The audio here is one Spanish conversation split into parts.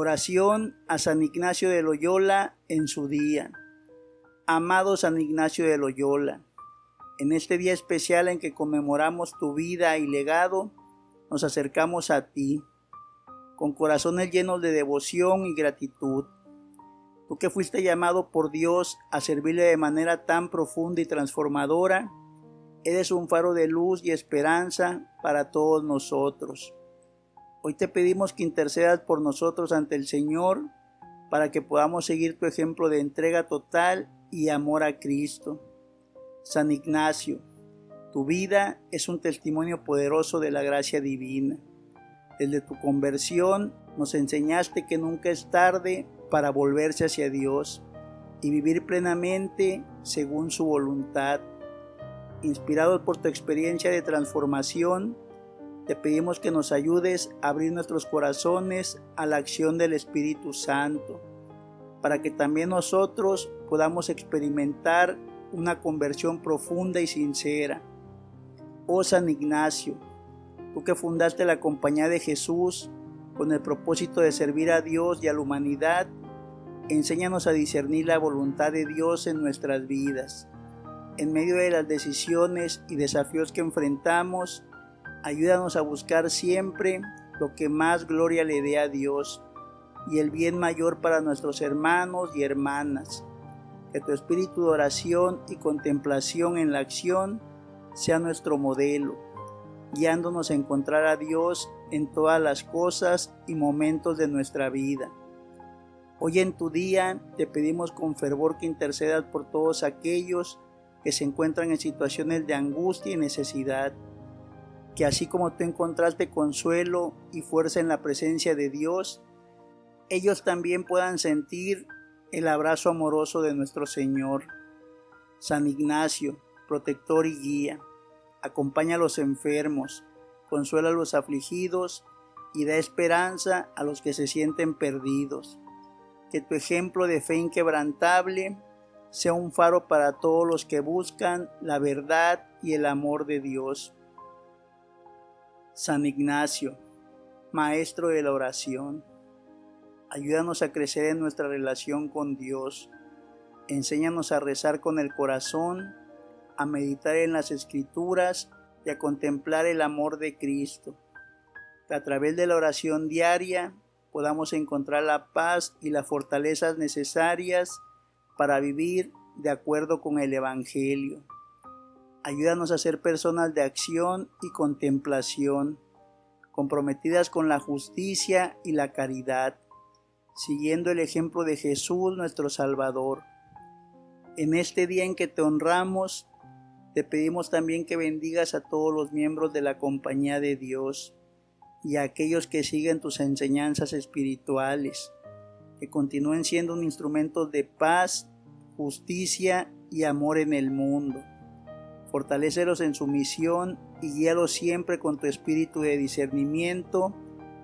Oración a San Ignacio de Loyola en su día. Amado San Ignacio de Loyola, en este día especial en que conmemoramos tu vida y legado, nos acercamos a ti, con corazones llenos de devoción y gratitud. Tú que fuiste llamado por Dios a servirle de manera tan profunda y transformadora, eres un faro de luz y esperanza para todos nosotros. Hoy te pedimos que intercedas por nosotros ante el Señor para que podamos seguir tu ejemplo de entrega total y amor a Cristo. San Ignacio, tu vida es un testimonio poderoso de la gracia divina. Desde tu conversión nos enseñaste que nunca es tarde para volverse hacia Dios y vivir plenamente según su voluntad. Inspirados por tu experiencia de transformación, te pedimos que nos ayudes a abrir nuestros corazones a la acción del Espíritu Santo, para que también nosotros podamos experimentar una conversión profunda y sincera. Oh San Ignacio, tú que fundaste la Compañía de Jesús con el propósito de servir a Dios y a la humanidad, enséñanos a discernir la voluntad de Dios en nuestras vidas. En medio de las decisiones y desafíos que enfrentamos, Ayúdanos a buscar siempre lo que más gloria le dé a Dios y el bien mayor para nuestros hermanos y hermanas. Que tu espíritu de oración y contemplación en la acción sea nuestro modelo, guiándonos a encontrar a Dios en todas las cosas y momentos de nuestra vida. Hoy en tu día te pedimos con fervor que intercedas por todos aquellos que se encuentran en situaciones de angustia y necesidad que así como tú encontraste consuelo y fuerza en la presencia de Dios, ellos también puedan sentir el abrazo amoroso de nuestro Señor. San Ignacio, protector y guía, acompaña a los enfermos, consuela a los afligidos y da esperanza a los que se sienten perdidos. Que tu ejemplo de fe inquebrantable sea un faro para todos los que buscan la verdad y el amor de Dios. San Ignacio, Maestro de la oración, ayúdanos a crecer en nuestra relación con Dios. Enséñanos a rezar con el corazón, a meditar en las escrituras y a contemplar el amor de Cristo. Que a través de la oración diaria podamos encontrar la paz y las fortalezas necesarias para vivir de acuerdo con el Evangelio. Ayúdanos a ser personas de acción y contemplación, comprometidas con la justicia y la caridad, siguiendo el ejemplo de Jesús nuestro Salvador. En este día en que te honramos, te pedimos también que bendigas a todos los miembros de la compañía de Dios y a aquellos que siguen tus enseñanzas espirituales, que continúen siendo un instrumento de paz, justicia y amor en el mundo fortaleceros en su misión y guíalos siempre con tu espíritu de discernimiento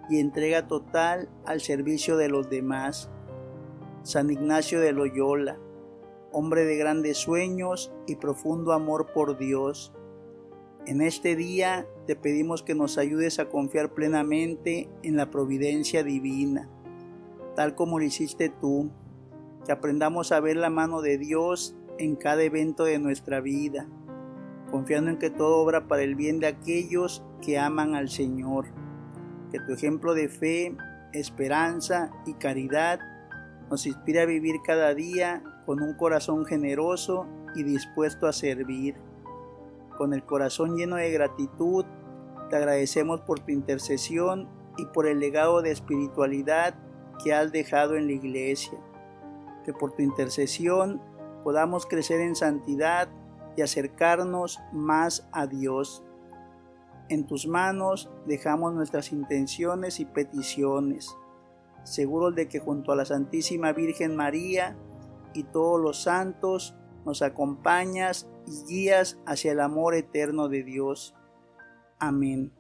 y entrega total al servicio de los demás. San Ignacio de Loyola, hombre de grandes sueños y profundo amor por Dios, en este día te pedimos que nos ayudes a confiar plenamente en la providencia divina, tal como lo hiciste tú, que aprendamos a ver la mano de Dios en cada evento de nuestra vida confiando en que todo obra para el bien de aquellos que aman al Señor. Que tu ejemplo de fe, esperanza y caridad nos inspire a vivir cada día con un corazón generoso y dispuesto a servir. Con el corazón lleno de gratitud, te agradecemos por tu intercesión y por el legado de espiritualidad que has dejado en la iglesia. Que por tu intercesión podamos crecer en santidad y acercarnos más a Dios. En tus manos dejamos nuestras intenciones y peticiones, seguros de que junto a la Santísima Virgen María y todos los santos nos acompañas y guías hacia el amor eterno de Dios. Amén.